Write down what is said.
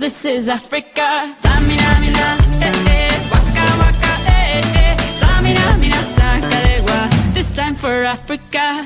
This is Africa. Tsamina mina, eh eh, waka waka, eh. Tsamina this time for Africa.